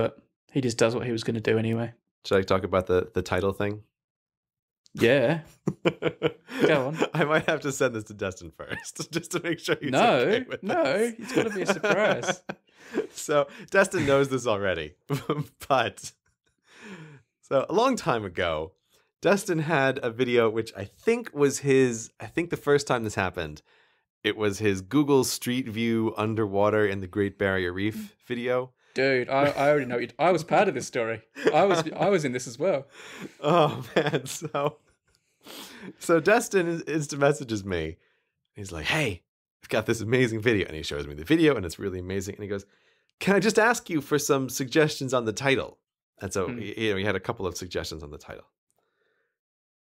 it. He just does what he was going to do anyway. Should I talk about the the title thing? Yeah. Go on. I might have to send this to Destin first, just to make sure he's no, okay with no, this. it's got to be a surprise. so Destin knows this already, but so a long time ago, Destin had a video which I think was his. I think the first time this happened, it was his Google Street View underwater in the Great Barrier Reef mm. video. Dude, I, I already know you. I was part of this story. I was I was in this as well. Oh man, so so Destin is, is to messages me. He's like, "Hey, I've got this amazing video," and he shows me the video, and it's really amazing. And he goes, "Can I just ask you for some suggestions on the title?" And so Hmm. he, you know, he had a couple of suggestions on the title.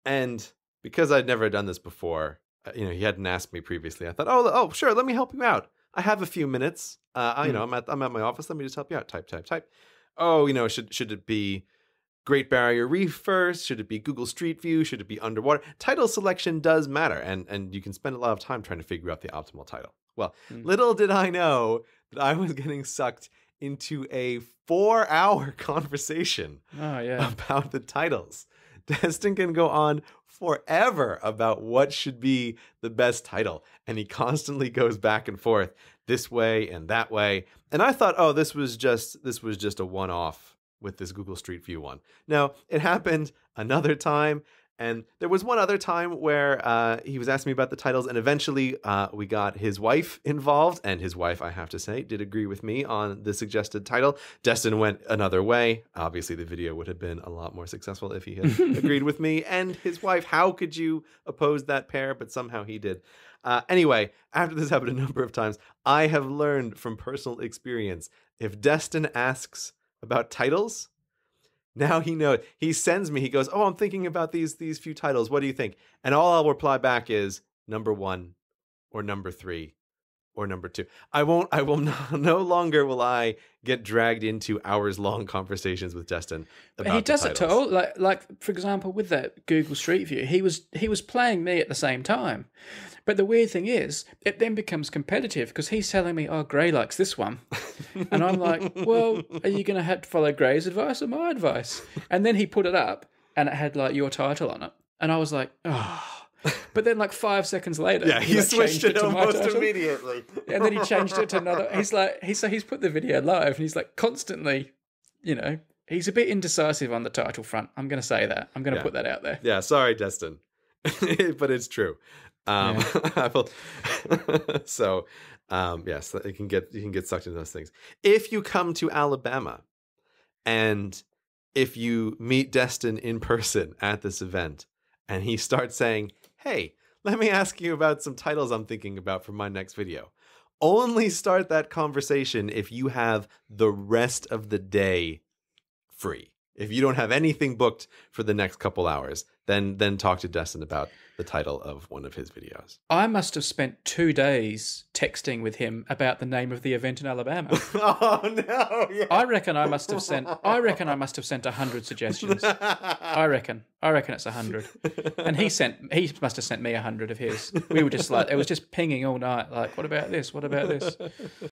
And because I'd never done this before, uh, you know, he hadn't asked me previously. I thought, "Oh, oh, sure, let me help you out. I have a few minutes. Uh, I- you know, I'm at I'm at my office. Let me just help you out. Type, type, type. Oh, you know, should should it be Great Barrier Reef first? Should it be Google Street View? Should it be underwater? Title selection does matter, and and you can spend a lot of time trying to figure out the optimal title. Well, Hmm. little did I know that I was getting sucked into a four-hour conversation Oh yeah. about the titles. Destin can go on forever about what should be the best title, and he constantly goes back and forth this way and that way. And I thought, oh, this was just this was just a one-off with this Google Street View one. Now it happened another time. And there was one other time where uh, he was asking me about the titles, and eventually uh, we got his wife involved. And his wife, I have to say, did agree with me on the suggested title. Destin went another way. Obviously, the video would have been a lot more successful if he had agreed with me and his wife. How could you oppose that pair? But somehow he did. Uh, anyway, after this happened a number of times, I have learned from personal experience if Destin asks about titles, now he knows. He sends me. He goes, "Oh, I'm thinking about these these few titles. What do you think?" And all I'll reply back is number one, or number three, or number two. I won't. I will not, no longer will I get dragged into hours long conversations with Destin But he does it to all like like for example with that Google Street View, he was he was playing me at the same time. But the weird thing is, it then becomes competitive because he's telling me, "Oh, Grey likes this one," and I'm like, "Well, are you going to have to follow Grey's advice or my advice?" And then he put it up, and it had like your title on it, and I was like, "Oh." But then, like five seconds later, Yeah, he like, switched it my almost immediately. and then he changed it to another. He's like, he's so he's put the video live, and he's like constantly, you know, he's a bit indecisive on the title front. I'm going to say that. I'm going to Yeah. put that out there. Yeah, sorry, Destin, but it's true. Um, I will, so, um, yes, you can get you can get sucked into those things. If you come to Alabama, and if you meet Destin in person at this event, and he starts saying, "Hey, let me ask you about some titles I'm thinking about for my next video," only start that conversation if you have the rest of the day free. If you don't have anything booked for the next couple hours, then then talk to Destin about the title of one of his videos. I must have spent two days texting with him about the name of the event in Alabama. oh no! Yeah. I reckon I must have sent. I reckon I must have sent a hundred suggestions. I reckon. I reckon it's a hundred. And he sent. He must have sent me a hundred of his. We were just like it was just pinging all night. Like, what about this? What about this?